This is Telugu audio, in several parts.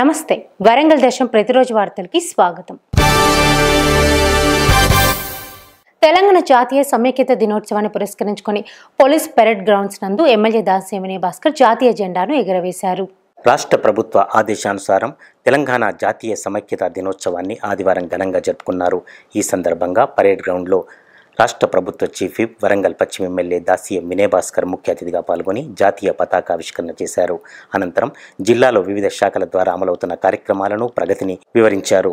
నమస్తే. వరంగల్ దేశం ప్రతిరోజు వార్తలకి స్వాగతం. తెలంగాణ జాతీయ సమైక్యత దినోత్సవాన్ని పురస్కరించుకొని పోలీస్ పెరేడ్ గ్రౌండ్స్ నందు ఎమ్మెల్యే దాసేమిని భాస్కర్ జాతీయ జెండాను ఎగురవేశారు. రాష్ట్ర ప్రభుత్వ ఆదేశానుసారం తెలంగాణ జాతీయ సమైక్యత దినోత్సవాన్ని ఆదివారం ఘనంగా జరుపుకున్నారు. ఈ సందర్భంగా పరేడ్ గ్రౌండ్లో రాష్ట్ర ప్రభుత్వ చీఫ్ విప్ వరంగల్ పశ్చిమ ఎమ్మెల్యే దాసియం వినయభాస్కర్ ముఖ్య అతిథిగా పాల్గొని జాతీయ పతాకావిష్కరణ చేశారు. అనంతరం జిల్లాలో వివిధ శాఖల ద్వారా అమలవుతున్న కార్యక్రమాలను ప్రగతిని వివరించారు.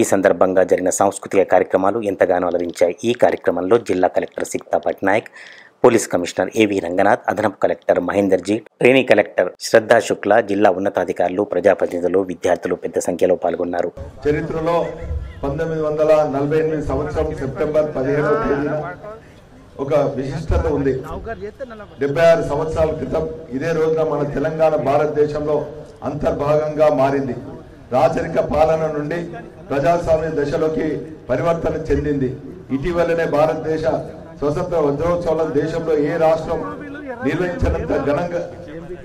ఈ సందర్భంగా జరిగిన సాంస్కృతిక కార్యక్రమాలు ఎంతగానో అలరించాయి. ఈ కార్యక్రమంలో జిల్లా collector Sikta Patnaik police commissioner ఏవి రంగనాథ్ అదనపు కలెక్టర్ మహేందర్జీ ట్రైనీ కలెక్టర్ శ్రద్ధా శుక్లా జిల్లా ఉన్నతాధికారులు ప్రజాప్రతినిధులు విద్యార్థులు పెద్ద సంఖ్యలో పాల్గొన్నారు. చరిత్రలో పంతొమ్మిది వందల నలభై ఎనిమిది సంవత్సరం సెప్టెంబర్ పదిహేనవ తేదీన ఒక విశిష్టత ఉంది. డెబ్బై ఆరు సంవత్సరాల క్రితం ఇదే రోజున మన తెలంగాణ భారతదేశంలో అంతర్భాగంగా మారింది. రాచరిక పాలన నుండి ప్రజాస్వామ్య దశలోకి పరివర్తన చెందింది. ఇటీవలనే భారతదేశ స్వతంత్ర వజ్రోత్సవాలను దేశంలో ఏ రాష్ట్రం నిర్వహించినంత ఘనంగా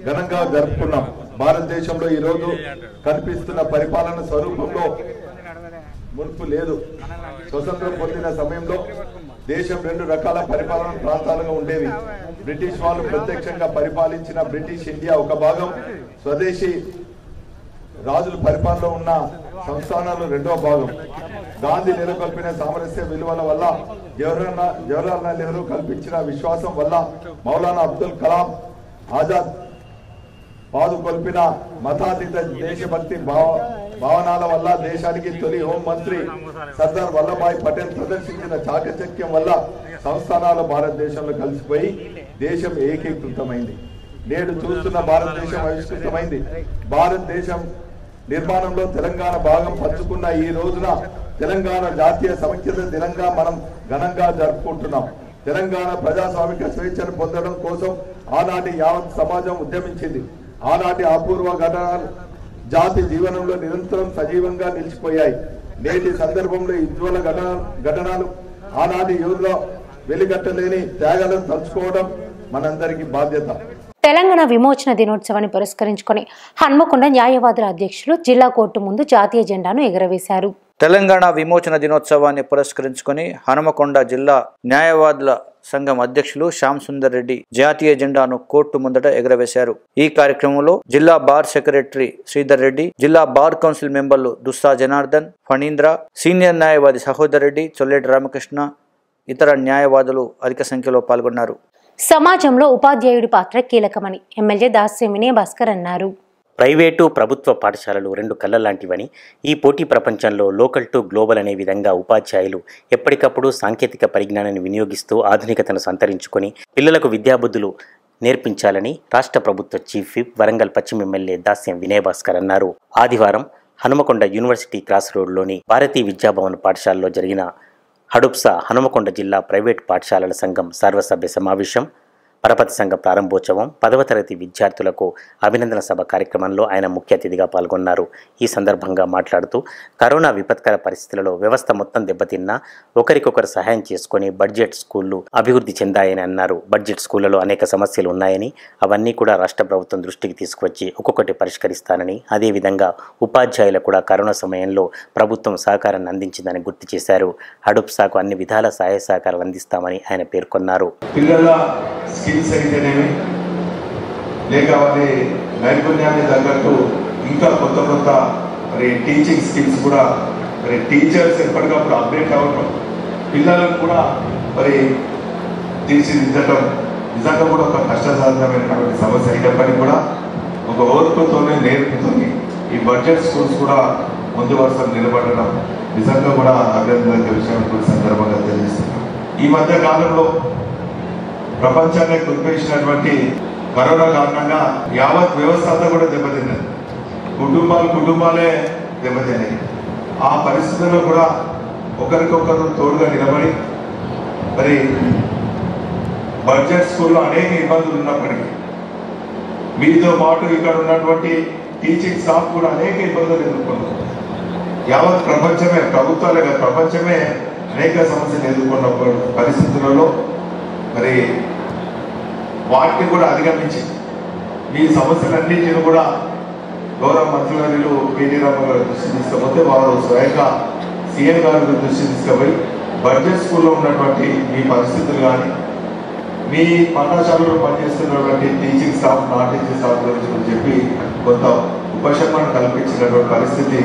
ఘనంగా జరుపుకున్నాం. భారతదేశంలో ఈ రోజు కనిపిస్తున్న పరిపాలన స్వరూపంలో మునుపు లేదు. స్వతంత్రం పొందిన సమయంలో దేశం రెండు రకాల పరిపాలన ప్రాంతాలుగా ఉండేవి. బ్రిటిష్ వాళ్ళు ప్రత్యక్షంగా పరిపాలించిన బ్రిటిష్ ఇండియా ఒక భాగం స్వదేశీ రాజుల పరిపాలనలో ఉన్న సంస్థానాలు రెండో భాగం. గాంధీ నెలకొల్పిన సామరస్య విలువల వల్ల జవహర్లాల్ నెహ్రూ కల్పించిన విశ్వాసం వల్ల మౌలానా అబ్దుల్ కలాం ఆజాద్ పాదుకొల్పిన మతాతీత దేశభక్తి భావ భావనాల వల్ల దేశానికి తొలి హోంమంత్రి సర్దార్ వల్లభాయ్ పటేల్ ప్రదర్శించిన చాకచక్యం వల్ల సంస్థానాలు భారతదేశంలో కలిసిపోయి దేశం ఏకీకృతమైంది. నేడు చూస్తున్న భారతదేశం ఆవిష్కృతమైంది. భారతదేశం నిర్మాణంలో తెలంగాణ భాగం పంచుకున్న ఈ రోజున తెలంగాణ జాతీయ సమైక్యత దినంగా మనం ఘనంగా జరుపుకుంటున్నాం. తెలంగాణ ప్రజాస్వామిక స్వేచ్ఛను పొందడం కోసం ఆనాటి యావత్ సమాజం ఉద్యమించింది. ఆనాటి అపూర్వ ఘటనలు జాతి జీవనంలో నిరంతరం సజీవంగా నిలిచిపోయాయి. నేటి సందర్భంలో ఉజ్వల ఘటన ఘటనలు ఆనాటి యువతలో వెలిగట్టలేని త్యాగాలను తలుచుకోవడం మనందరికీ బాధ్యత. తెలంగాణ విమోచన దినోత్సవాన్ని పురస్కరించుకొని హన్మకొండ న్యాయవాదుల అధ్యక్షులు జిల్లా కోర్టు ముందు జాతీయ జెండాను ఎగురవేశారు. తెలంగాణ విమోచన దినోత్సవాన్ని పురస్కరించుకొని హనుమకొండ జిల్లా న్యాయవాదుల సంఘం అధ్యక్షులు శ్యామ్ సుందర్ రెడ్డి జాతీయ జెండాను కోర్టు ముందట ఎగరవేశారు. ఈ కార్యక్రమంలో జిల్లా బార్ సెక్రటరీ శ్రీధర్ రెడ్డి జిల్లా బార్ కౌన్సిల్ మెంబర్లు దుస్సా జనార్దన్ ఫణీంద్ర సీనియర్ న్యాయవాది సహోదర్ రెడ్డి చొల్లేటి రామకృష్ణ ఇతర న్యాయవాదులు అధిక సంఖ్యలో పాల్గొన్నారు. సమాజంలో ఉపాధ్యాయుడి పాత్ర కీలకమని ఎమ్మెల్యే దాస్యమినే భాస్కర్ అన్నారు. ప్రైవేటు ప్రభుత్వ పాఠశాలలు రెండు కళ్ళ లాంటివని ఈ పోటీ ప్రపంచంలో లోకల్ టు గ్లోబల్ అనే విధంగా ఉపాధ్యాయులు ఎప్పటికప్పుడు సాంకేతిక పరిజ్ఞానాన్ని వినియోగిస్తూ ఆధునికతను సంతరించుకొని పిల్లలకు విద్యాబుద్ధులు నేర్పించాలని రాష్ట్ర ప్రభుత్వ చీఫ్ విప్ వరంగల్ పశ్చిమ ఎమ్మెల్యే దాస్యం వినయభాస్కర్ అన్నారు. ఆదివారం హనుమకొండ యూనివర్సిటీ క్రాస్ రోడ్లోని భారతీయ విద్యాభవన్ పాఠశాలలో జరిగిన హడుప్సా హనుమకొండ జిల్లా ప్రైవేట్ పాఠశాలల సంఘం సర్వసభ్య సమావేశం పరపతి సంఘ ప్రారంభోత్సవం పదవ తరగతి విద్యార్థులకు అభినందన సభ కార్యక్రమంలో ఆయన ముఖ్య అతిథిగా పాల్గొన్నారు. ఈ సందర్భంగా మాట్లాడుతూ కరోనా విపత్కర పరిస్థితులలో వ్యవస్థ మొత్తం దెబ్బతిన్నా ఒకరికొకరు సహాయం చేసుకొని బడ్జెట్ స్కూళ్ళు అభివృద్ధి చెందాయని అన్నారు. బడ్జెట్ స్కూళ్ళలో అనేక సమస్యలు ఉన్నాయని అవన్నీ కూడా రాష్ట్ర ప్రభుత్వం దృష్టికి తీసుకువచ్చి ఒక్కొక్కటి పరిష్కరిస్తానని అదేవిధంగా ఉపాధ్యాయులకు కూడా కరోనా సమయంలో ప్రభుత్వం సహకారాన్ని అందించిందని గుర్తు చేశారు. హడుప్సాకు అన్ని విధాల సహాయ సహకారాలు అందిస్తామని ఆయన పేర్కొన్నారు. పిల్లల స్కిల్స్ అయితేనేమి లేక వారి నైపుణ్యాన్ని తగ్గట్టు ఇంకా కొత్త కొత్త మరి టీచింగ్ స్కిల్స్ కూడా మరి టీచర్స్ ఎప్పటికప్పుడు అప్డేట్ అవ్వటం పిల్లలకు కూడా మరి తీర్చిదిద్దటం నిజంగా కూడా ఒక కష్టసాధ్యమైనటువంటి సమస్య. అయినప్పటికీ కూడా ఒక ఓర్పుతోనే నేర్పుతోని ఈ బడ్జెట్ స్కూల్స్ కూడా ముందు వరుస నిలబడడం నిజంగా కూడా అభినందన విషయం కూడా సందర్భంగా తెలియజేస్తున్నాం. ఈ మధ్య కాలంలో ప్రపంచాన్ని కురిపేసినటువంటి కరోనా కారణంగా యావత్ వ్యవస్థ అంతా కూడా దెబ్బతిన్నది. కుటుంబాలు కుటుంబాలే దెబ్బతిన్నాయి. ఆ పరిస్థితుల్లో కూడా ఒకరికొకరు తోడుగా నిలబడి మరి బడ్జెట్ స్కూల్లో అనేక ఇబ్బందులు ఉన్నప్పటికీ మీతో పాటు ఇక్కడ ఉన్నటువంటి టీచింగ్ స్టాఫ్ కూడా అనేక ఇబ్బందులు ఎదుర్కొన్నారు. యావత్ ప్రపంచమే ప్రభుత్వాలే కాదు ప్రపంచమే అనేక సమస్యలు ఎదుర్కొన్న పరిస్థితులలో మరి వాటిని కూడా అధిగమించి మీ సమస్యలన్నింటిని కూడా గౌరవ మంత్రివర్యులు పిటి రామ గారి దృష్టి తీసుకపోతే వారు స్వయంగా సీఎం గారు దృష్టి తీసుకుపోయి బడ్జెట్ స్కూల్లో ఉన్నటువంటి మీ పరిస్థితులు కానీ మీ పాఠశాలలో పనిచేస్తున్నటువంటి teaching staff non teaching staff గురించి చెప్పి కొంత ఉపశమనం కల్పించినటువంటి పరిస్థితి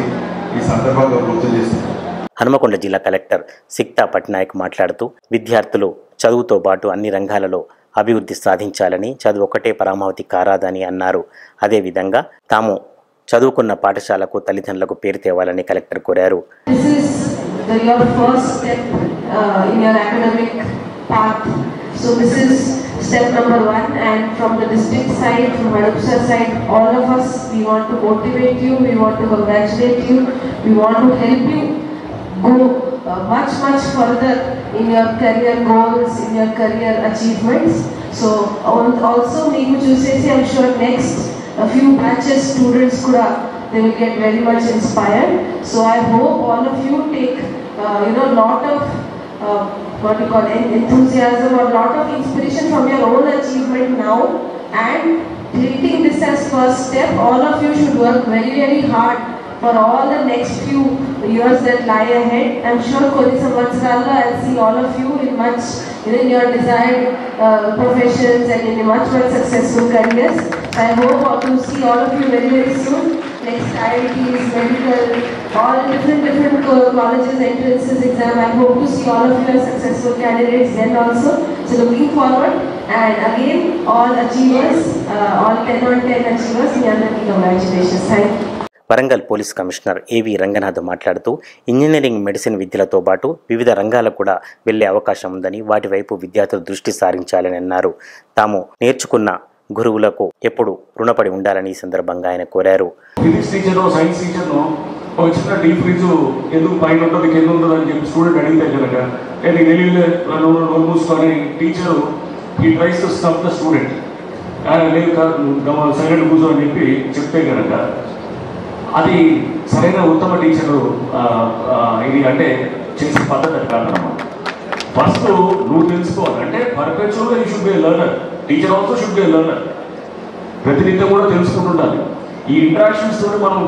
ఈ సందర్భంగా గుర్తు చేస్తుంది. హనుమకొండ జిల్లా కలెక్టర్ సిక్తా పట్నాయక్ మాట్లాడుతూ విద్యార్థులు చదువుతో పాటు అన్ని రంగాలలో అభివృద్ధి సాధించాలని చదువు ఒకటే పరామావతి కారాదని అన్నారు అదేవిధంగా తాము చదువుకున్న పాఠశాలకు తల్లిదండ్రులకు పేరు తేవాలని కలెక్టర్ కోరారు step. So this is step number one and from the district side, from Hadapsar side, all of us, we want to motivate you, we want to congratulate you, we want to help you go uh, much, much further in your career goals, in your career achievements. So al- also మీకు చూసేసి I'm sure next a few batches students కూడా they will get very much inspired. So I hope all of you take uh, you know lot of uh, what you call en- enthusiasm or lot of inspiration from your own achievement now and treating this as first step. All of you should work very very hard for all the next few years that lie ahead. I'm sure Kodi Samvatsarala, I'll see all of you in much, in your desired uh, professions and in a much more successful careers. I hope to see all of you very, very soon. Next IITs, medical, all different, different uh, colleges, entrances, exam. I hope to see all of you as successful candidates then also. So looking forward and again all achievers, uh, all 10 on 10 achievers, Nyanaki, congratulations. Thank you. Warangal police commissioner A V Ranganath మాట్లాడుతూ ఇంజనీరింగ్ మెడిసిన్ విద్యలతో పాటు వివిధ రంగాలకు కూడా వెళ్ళే అవకాశం ఉందని వాటి వైపు విద్యార్థులు దృష్టి సారించాలని అన్నారు. తాము నేర్చుకున్న గురువులకు ఎప్పుడు రుణపడి ఉండాలని ఈ సందర్భంగా ఆయన కోరారు. ఫిజిక్స్ డీప్ ఫ్రిడ్జ్ ఎందుకు పైన ఉంటుంది కింద ఉంటుంది అని చెప్పి స్టూడెంట్ అడిగితే కనుక నేను తెలియలే నోరు మూసుకొని teacher he tries to stop the student లేదు కాదు సైలెంట్ కూర్చో అని చెప్పి చెప్తే కనుక అది సరైన ఉత్తమ టీచరు ఇది అంటే చేసే పద్ధతి అది కాదన్నమాట ఫస్ట్ నువ్వు తెలుసుకోవాలి. అంటే పర్ఫెక్చువల్గా you should be learner teacher also should be learner ప్రతినిత్యం కూడా తెలుసుకుంటుండాలి. ఈ ఇంటరాక్షన్స్ తోటి మనం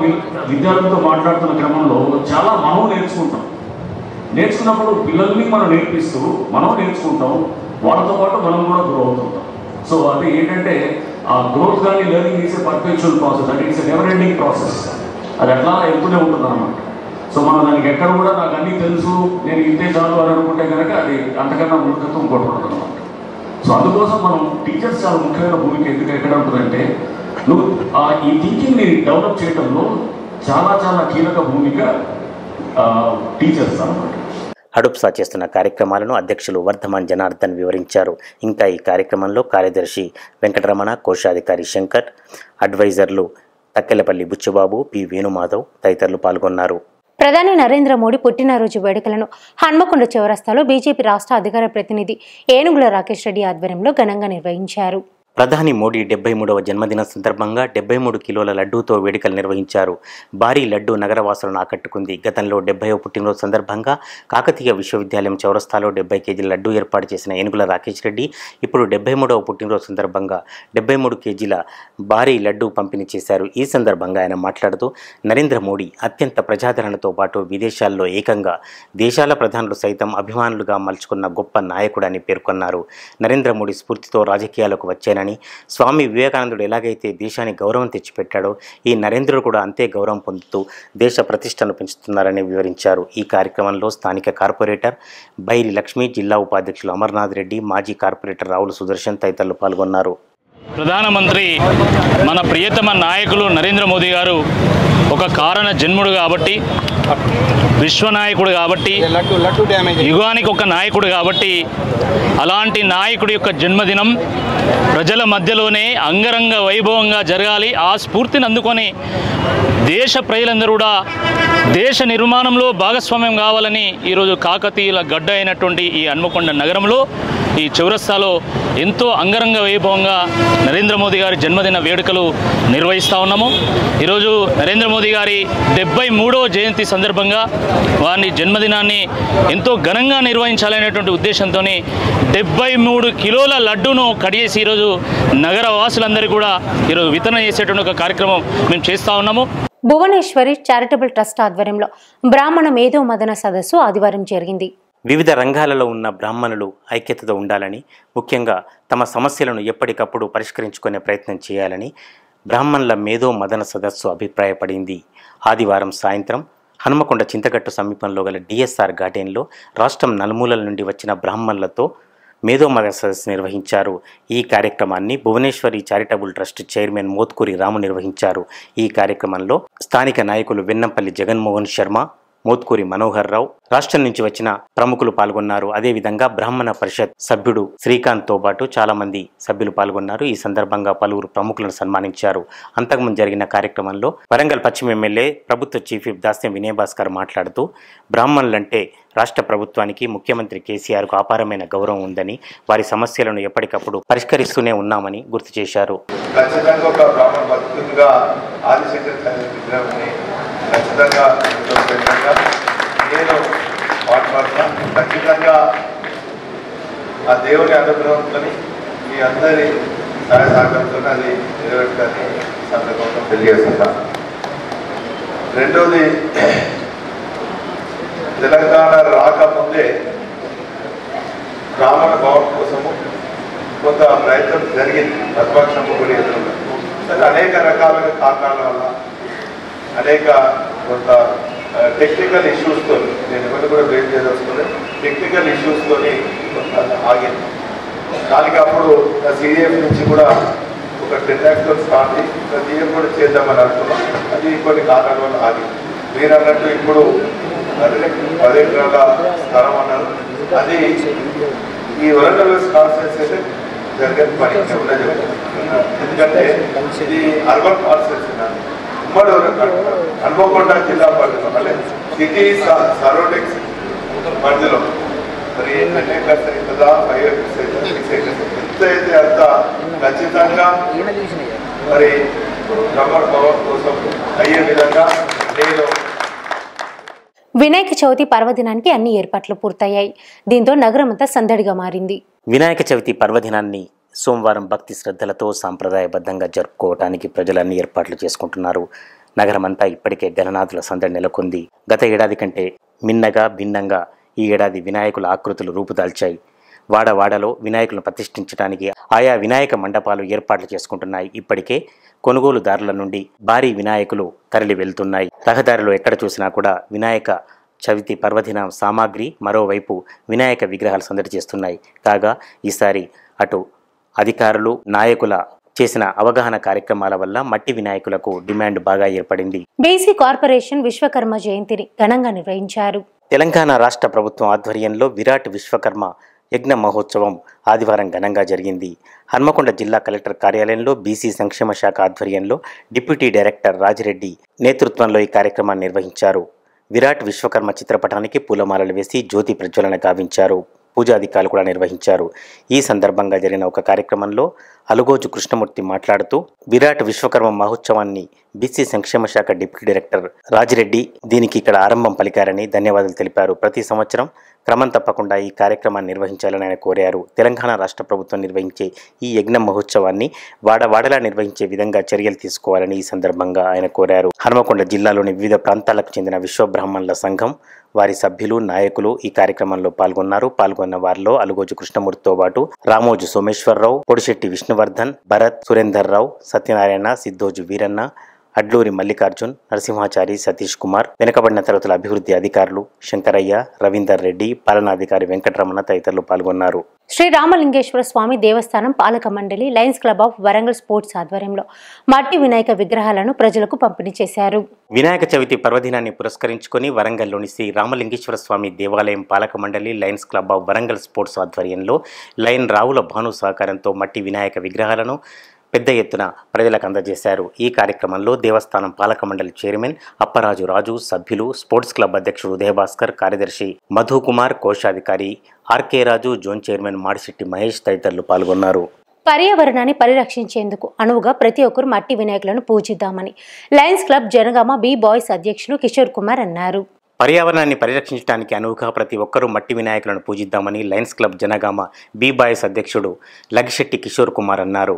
విద్యార్థులతో మాట్లాడుతున్న క్రమంలో చాలా మనం నేర్చుకుంటాం. నేర్చుకున్నప్పుడు పిల్లల్ని మనం నేర్పిస్తూ మనం నేర్చుకుంటాం. వాళ్ళతో పాటు మనం కూడా గ్రో అవుతుంటాం. సో అది ఏంటంటే ఆ గ్రోత్ కానీ learning is a perpetual process అంటే ఇట్స్ నెవర్ ఎండింగ్ ప్రాసెస్ అది ఎట్లా ఎప్పుడే ఉంటుంది అనమాట సో మనం దానికి ఎక్కడ కూడా నాకు అన్నీ తెలుసు నేను ఇంతే చాలు అని అనుకుంటే కనుక అది అంతకన్నా మూర్ఖత్వం ఇంకోటి ఉంటుంది అనమాట సో అందుకోసం మనం టీచర్స్ చాలా ముఖ్యమైన భూమికి ఎందుకు ఎక్కడ ఉంటుందంటే నువ్వు ఆ ఈ థింకింగ్ని డెవలప్ చేయడంలో చాలా చాలా కీలక భూమిక టీచర్స్ అనమాట హడుప్సా చేస్తున్న కార్యక్రమాలను అధ్యక్షులు వర్ధమాన్ జనార్దన్ వివరించారు. ఇంకా ఈ కార్యక్రమంలో కార్యదర్శి వెంకటరమణ కోశాధికారి శంకర్ అడ్వైజర్లు తక్కెలపల్లి బుచ్చుబాబు పి. వేణుమాధవ్ తదితరులు పాల్గొన్నారు. ప్రధాని నరేంద్ర మోడీ పుట్టినరోజు వేడుకలను హన్మకొండ చౌరస్తాలో బీజేపీ రాష్ట్ర అధికార ప్రతినిధి ఏనుగుల రాకేష్ రెడ్డి ఆధ్వర్యంలో ఘనంగా నిర్వహించారు. ప్రధాని మోడీ డెబ్బై మూడవ జన్మదిన సందర్భంగా డెబ్బై మూడు కిలోల లడ్డూతో వేడుకలు నిర్వహించారు. భారీ లడ్డూ నగరవాసులను ఆకట్టుకుంది. గతంలో డెబ్బైవ పుట్టినరోజు సందర్భంగా కాకతీయ విశ్వవిద్యాలయం చౌరస్తాలో డెబ్బై కేజీల లడ్డూ ఏర్పాటు చేసిన ఏనుగుల రాకేష్ రెడ్డి ఇప్పుడు డెబ్బై మూడవ పుట్టినరోజు సందర్భంగా డెబ్బై మూడు కేజీల భారీ లడ్డూ పంపిణీ చేశారు. ఈ సందర్భంగా ఆయన మాట్లాడుతూ నరేంద్ర మోడీ అత్యంత ప్రజాదరణతో పాటు విదేశాల్లో ఏకంగా దేశాల ప్రధానులు సైతం అభిమానులుగా మలుచుకున్న గొప్ప నాయకుడని పేర్కొన్నారు. నరేంద్ర మోడీ స్ఫూర్తితో రాజకీయాలకు వచ్చానని స్వామి వివేకానందుడు ఎలాగైతే దేశానికి గౌరవం తెచ్చిపెట్టాడో ఈ నరేంద్రుడు కూడా అంతే గౌరవం పొందుతూ దేశ ప్రతిష్టను పెంచుతున్నారని వివరించారు. ఈ కార్యక్రమంలో స్థానిక కార్పొరేటర్ బైరి లక్ష్మి జిల్లా ఉపాధ్యక్షులు అమర్నాథ్ రెడ్డి మాజీ కార్పొరేటర్ రావుల సుదర్శన్ తదితరులు పాల్గొన్నారు. ప్రధానమంత్రి మన ప్రియతమ నాయకులు నరేంద్ర మోదీ గారు ఒక కారణ జన్ముడు కాబట్టి విశ్వనాయకుడు కాబట్టి యుగానికి ఒక నాయకుడు కాబట్టి అలాంటి నాయకుడి యొక్క జన్మదినం ప్రజల మధ్యలోనే అంగరంగ వైభవంగా జరగాలి. ఆ స్ఫూర్తిని అందుకొని దేశ ప్రజలందరూ కూడా దేశ నిర్మాణంలో భాగస్వామ్యం కావాలని ఈరోజు కాకతీయుల గడ్డ అయినటువంటి ఈ హన్మకొండ నగరంలో ఈ చౌరస్తాలో ఎంతో అంగరంగ వైభవంగా నరేంద్ర మోదీ గారి జన్మదిన వేడుకలు నిర్వహిస్తూ ఉన్నాము. ఈరోజు నరేంద్ర మోదీ గారి డెబ్బై మూడవ జయంతి సందర్భంగా వారి జన్మదినాన్ని ఎంతో ఘనంగా నిర్వహించాలనేటువంటి ఉద్దేశంతో డెబ్బై మూడు కిలోల లడ్డూను కడిగేసి ఈరోజు నగర వాసులందరికీ కూడా ఈరోజు వితరణ చేసేటువంటి ఒక కార్యక్రమం మేము చేస్తూ ఉన్నాము. భువనేశ్వరి చారిటబుల్ ట్రస్ట్ ఆధ్వర్యంలో బ్రాహ్మణ మేధో మదన సదస్సు ఆదివారం జరిగింది. వివిధ రంగాలలో ఉన్న బ్రాహ్మణులు ఐక్యతతో ఉండాలని ముఖ్యంగా తమ సమస్యలను ఎప్పటికప్పుడు పరిష్కరించుకునే ప్రయత్నం చేయాలని బ్రాహ్మణుల మేధో మదన సదస్సు అభిప్రాయపడింది. ఆదివారం సాయంత్రం హనుమకొండ చింతగట్టు సమీపంలో గల డిఎస్ఆర్ గార్డెన్లో రాష్ట్రం నలుమూలల నుండి వచ్చిన బ్రాహ్మణులతో మేధో సదస్సు నిర్వహించారు. ఈ కార్యక్రమాన్ని Bhuvaneshwari charitable trust chairman Motkuri Ramu నిర్వహించారు. ఈ కార్యక్రమంలో స్థానిక నాయకులు వెన్నంపల్లి జగన్మోహన్ శర్మ మోత్కూరి మనోహర్ రావు రాష్ట్రం నుంచి వచ్చిన ప్రముఖులు పాల్గొన్నారు. అదేవిధంగా బ్రాహ్మణ పరిషత్ సభ్యుడు శ్రీకాంత్తో పాటు చాలా మంది సభ్యులు పాల్గొన్నారు. ఈ సందర్భంగా పలువురు ప్రముఖులను సన్మానించారు. అంతకుముందు జరిగిన కార్యక్రమంలో వరంగల్ పశ్చిమ ఎమ్మెల్యే ప్రభుత్వ చీఫ్ దాస్యం వినయభాస్కర్ మాట్లాడుతూ బ్రాహ్మణులంటే రాష్ట్ర ప్రభుత్వానికి ముఖ్యమంత్రి కేసీఆర్కు అపారమైన గౌరవం ఉందని వారి సమస్యలను ఎప్పటికప్పుడు పరిష్కరిస్తూనే ఉన్నామని గుర్తు చేశారు. ఖచ్చితంగా ఒక నేను మాట్లాడుతున్నా ఖచ్చితంగా ఆ దేవుని అనుగ్రహంతో మీ అందరి సహాయ సహకారంతో అది నెరవేర్చాలని సందర్భంగా తెలియజేస్తున్నా. రెండోది తెలంగాణ రాకముందే బ్రాహ్మణ భవన్ కోసము కొంత ప్రయత్నం జరిగింది. ప్రతిపక్షం కూడా ఎదురు అనేక రకాల కారణాల వల్ల అనేక కొంత టెక్నికల్ ఇష్యూస్తో నేను ఎవరు కూడా బ్రేక్ చేయదలుచుకుని టెక్నికల్ ఇష్యూస్తో కొంత ఆగింది. దానికి అప్పుడు సిడిఎఫ్ నుంచి కూడా ఒక టెన్ ల్యాక్స్ స్టార్ట్ సీఎం కూడా చేద్దామని అనుకున్నాం. అది కొన్ని కారణాల వల్ల ఆగింది. మీరు అన్నట్టు ఇప్పుడు అదే పది ఎకరాల స్థలం అన్నారు. అది ఈ వరంగల్ కాన్స్టిట్యూన్సీ అయితే జరిగేది పని. ఎందుకంటే ఇది అర్బన్ కాన్స్టిట్యూన్సీ నాది. ఉమ్మడి హన్మకొండ జిల్లా పరిధిలో అంటే సిటీ సరౌండింగ్స్ పరిధిలో. మరి టెన్ ఏకర్స్ అవుతుందా ఫైవ్ ఎంత అయితే అంత ఖచ్చితంగా మరి రబ్బర్ పవర్ కోసం అయ్యే విధంగా నేను వినాయక చవితి పర్వదినానికి అన్ని ఏర్పాట్లు పూర్తయ్యాయి. దీంతో నగరమంతా సందడిగా మారింది. వినాయక చవితి పర్వదినాన్ని సోమవారం భక్తి శ్రద్ధలతో సాంప్రదాయబద్ధంగా జరుపుకోవటానికి ప్రజలన్నీ ఏర్పాట్లు చేసుకుంటున్నారు. నగరమంతా ఇప్పటికే గణనాథుల సందడి నెలకొంది. గత ఏడాది కంటే మిన్నగా భిన్నంగా ఈ ఏడాది వినాయకుల ఆకృతులు రూపుదాల్చాయి. వాడవాడలో వినాయకులను ప్రతిష్ఠించడానికి ఆయా వినాయక మండపాలు ఏర్పాట్లు చేసుకుంటున్నాయి. ఇప్పటికే కొనుగోలుదారుల నుండి భారీ వినాయకులు తరలి వెళ్తున్నాయి. రహదారిలో ఎక్కడ చూసినా కూడా వినాయక చవితి పర్వదిన సామాగ్రి మరోవైపు వినాయక విగ్రహాలు సందడి చేస్తున్నాయి. కాగా ఈసారి అటు అధికారులు నాయకుల చేసిన అవగాహన కార్యక్రమాల వల్ల మట్టి వినాయకులకు డిమాండ్ బాగా ఏర్పడింది. బీసీ కార్పొరేషన్ విశ్వకర్మ జయంతిని ఘనంగా నిర్వహించారు. తెలంగాణ రాష్ట్ర ప్రభుత్వం ఆధ్వర్యంలో విరాట్ విశ్వకర్మ యజ్ఞ మహోత్సవం ఆదివారం ఘనంగా జరిగింది. హన్మకొండ జిల్లా కలెక్టర్ కార్యాలయంలో బీసీ సంక్షేమ శాఖ ఆధ్వర్యంలో డిప్యూటీ డైరెక్టర్ రాజిరెడ్డి నేతృత్వంలో ఈ కార్యక్రమాన్ని నిర్వహించారు. విరాట్ విశ్వకర్మ చిత్రపటానికి పూలమాలలు వేసి జ్యోతి ప్రజ్వలన గావించారు. పూజాధికారులు కూడా నిర్వహించారు. ఈ సందర్భంగా జరిగిన ఒక కార్యక్రమంలో అలుగోజు కృష్ణమూర్తి మాట్లాడుతూ విరాట్ విశ్వకర్మ మహోత్సవాన్ని బీసీ సంక్షేమ శాఖ డిప్యూటీ డైరెక్టర్ రాజిరెడ్డి దీనికి ఇక్కడ ఆరంభం పలికారని ధన్యవాదాలు తెలిపారు. ప్రతి సంవత్సరం క్రమం తప్పకుండా ఈ కార్యక్రమాన్ని నిర్వహించాలని ఆయన కోరారు. తెలంగాణ రాష్ట్ర ప్రభుత్వం నిర్వహించే ఈ యజ్ఞ మహోత్సవాన్ని వాడవాడలా నిర్వహించే విధంగా చర్యలు తీసుకోవాలని ఈ సందర్భంగా ఆయన కోరారు. హనుమకొండ జిల్లాలోని వివిధ ప్రాంతాలకు చెందిన విశ్వబ్రాహ్మణుల సంఘం వారి సభ్యులు నాయకులు ఈ కార్యక్రమంలో పాల్గొన్నారు. పాల్గొన్న వారిలో అలుగోజు కృష్ణమూర్తితో పాటు రామోజు సోమేశ్వరరావు పొడిశెట్టి విష్ణువర్ధన్ భరత్ సురేందర్ రావు సత్యనారాయణ సిద్ధోజు వీరన్న అడ్లూరి మల్లికార్జున్ నరసింహాచారి సతీష్ కుమార్ వెనుకబడిన తరగతుల అభివృద్ధి అధికారులు శంకరయ్య రవీందర్ రెడ్డి పాలనాధికారి వెంకటరమణ తదితరులు పాల్గొన్నారు. శ్రీ రామలింగేశ్వర స్వామి దేవస్థానం పాలక మండలి lions club of Warangal sports ఆధ్వర్యంలో మట్టి వినాయక విగ్రహాలను ప్రజలకు పంపిణీ చేశారు. వినాయక చవితి పర్వదినాన్ని పురస్కరించుకొని వరంగల్లోని శ్రీ రామలింగేశ్వర స్వామి దేవాలయం పాలక మండలి lions club of Warangal sports ఆధ్వర్యంలో లయన్ రావుల భాను సహకారంతో మట్టి వినాయక విగ్రహాలను పెద్ద ఎత్తున ప్రజలకు అందజేశారు. ఈ కార్యక్రమంలో దేవస్థానం పాలక మండలి చైర్మన్ అప్పరాజు రాజు సభ్యులు స్పోర్ట్స్ క్లబ్ అధ్యక్షుడు ఉదయభాస్కర్ కార్యదర్శి మధు కుమార్ కోశాధికారి RK Raju zone chairman Madishetti Mahesh తదితరులు పాల్గొన్నారు. పర్యావరణాన్ని పరిరక్షించేందుకు అనువుగా ప్రతి ఒక్కరు మట్టి వినాయకులను పూజిద్దామని lions club Jangaon B boys అధ్యక్షులు కిషోర్ కుమార్ అన్నారు. పర్యావరణాన్ని పరిరక్షించడానికి అనువుగా ప్రతి ఒక్కరూ మట్టి వినాయకులను పూజిద్దామని lions club Jangaon B boys అధ్యక్షుడు లగిశెట్టి కిషోర్ కుమార్ అన్నారు.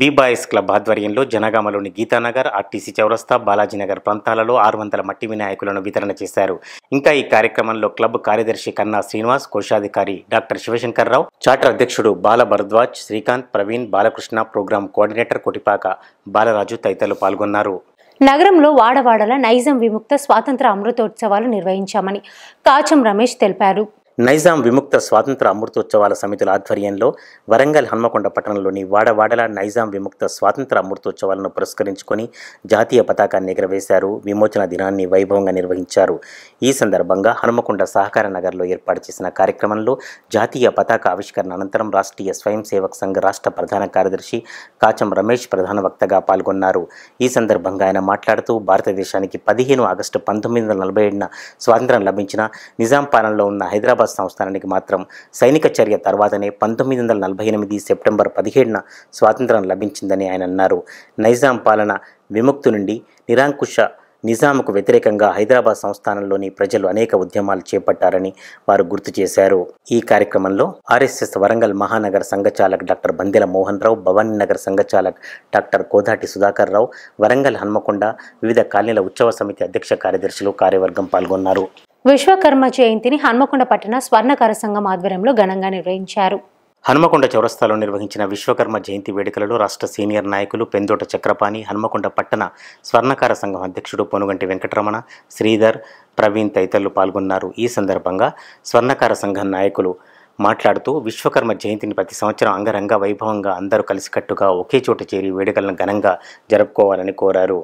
బీ బాయ్స్ క్లబ్ ఆధ్వర్యంలో జనగామలోని గీతానగర్ ఆర్టీసీ చౌరస్తా బాలాజీనగర్ ప్రాంతాలలో ఆరు వందల మట్టి వినాయకులను వితరణ చేశారు. ఇంకా ఈ కార్యక్రమంలో క్లబ్ కార్యదర్శి కన్నా శ్రీనివాస్ కోశాధికారి డాక్టర్ శివశంకర్రావు చార్టర్ అధ్యక్షుడు బాల భరద్వాజ్ శ్రీకాంత్ ప్రవీణ్ బాలకృష్ణ ప్రోగ్రాం కోఆర్డినేటర్ కొటిపాక బాలరాజు తదితరులు పాల్గొన్నారు. నగరంలో వాడవాడల నైజం విముక్త స్వాతంత్ర అమృతోత్సవాలు నిర్వహించామని కాచం రమేష్ తెలిపారు. నైజాం విముక్త స్వాతంత్ర అమృతోత్సవాల సమితుల ఆధ్వర్యంలో వరంగల్ హన్మకొండ పట్టణంలోని వాడవాడల నైజాం విముక్త స్వాతంత్ర అమృతోత్సవాలను పురస్కరించుకొని జాతీయ పతాకాన్ని ఎగరవేశారు. విమోచన దినాన్ని వైభవంగా నిర్వహించారు. ఈ సందర్భంగా హనుమకొండ సహకార నగర్లో ఏర్పాటు చేసిన కార్యక్రమంలో జాతీయ పతాక ఆవిష్కరణ అనంతరం రాష్ట్రీయ స్వయం సేవక్ సంఘ రాష్ట్ర ప్రధాన కార్యదర్శి కాచం రమేష్ ప్రధాన వక్తగా పాల్గొన్నారు. ఈ సందర్భంగా ఆయన మాట్లాడుతూ భారతదేశానికి పదిహేను ఆగస్టు పంతొమ్మిది వందల నలభై ఏడున స్వాతంత్రం లభించిన నిజాం పాలనలో ఉన్న హైదరాబాద్ సంస్థానానికి మాత్రం సైనిక చర్య తర్వాతనే పంతొమ్మిది వందల నలభై ఎనిమిది సెప్టెంబర్ పదిహేడున స్వాతంత్రం లభించిందని ఆయన అన్నారు. నైజాం పాలన విముక్తు నుండి నిరాంకుశ నిజాముకు వ్యతిరేకంగా హైదరాబాద్ సంస్థానంలోని ప్రజలు అనేక ఉద్యమాలు చేపట్టారని వారు గుర్తు చేశారు. ఈ కార్యక్రమంలో ఆర్ఎస్ఎస్ వరంగల్ మహానగర సంఘచాలక్ డాక్టర్ బందెల మోహన్ రావు భవానీ నగర్ సంఘచాలక్ డాక్టర్ కోదాటి సుధాకర్ రావు వరంగల్ హన్మకొండ వివిధ కాలనీల ఉత్సవ సమితి అధ్యక్ష కార్యదర్శులు కార్యవర్గం పాల్గొన్నారు. విశ్వకర్మ జయంతిని హన్మకొండ పట్టణ స్వర్ణకార సంఘం ఆధ్వర్యంలో ఘనంగా నిర్వహించారు. హనుమకొండ చౌరస్తాలో నిర్వహించిన విశ్వకర్మ జయంతి వేడుకలలో రాష్ట్ర సీనియర్ నాయకులు పెందోట చక్రపాణి హనుమకొండ పట్టణ స్వర్ణకార సంఘం అధ్యక్షుడు పొనుగంటి వెంకటరమణ శ్రీధర్ ప్రవీణ్ తదితరులు పాల్గొన్నారు. ఈ సందర్భంగా స్వర్ణకార సంఘం నాయకులు మాట్లాడుతూ విశ్వకర్మ జయంతిని ప్రతి సంవత్సరం అంగరంగ వైభవంగా అందరూ కలిసికట్టుగా ఒకే చోట చేరి వేడుకలను ఘనంగా జరుపుకోవాలని కోరారు.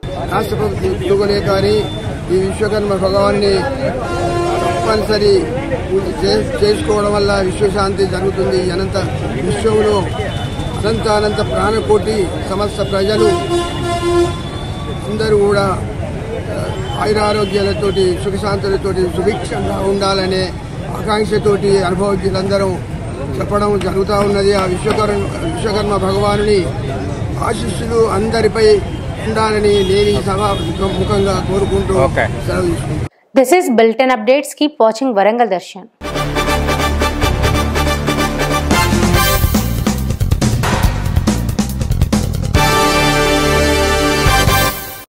కానీ ఈ విశ్వకర్మ భగవాన్ని తప్పనిసరి చేసుకోవడం వల్ల విశ్వశాంతి జరుగుతుంది. అనంత విశ్వంలో అనంత అనంత ప్రాణకోటి సమస్త ప్రజలు అందరూ కూడా ఆయురారోగ్యాలతోటి సుఖశాంతులతోటి సుభిక్షంగా ఉండాలనే ఆకాంక్షతోటి అనుభవజ్ఞులందరూ చెప్పడం జరుగుతూ ఉన్నది. ఆ విశ్వకర్మ విశ్వకర్మ భగవానుని ఆశీస్సులు అందరిపై ఉండాలని నేను ఈ సభ ముఖంగా కోరుకుంటూ సెలవు తీసుకుంటాను this is bulletin updates keep watching Warangal Darshan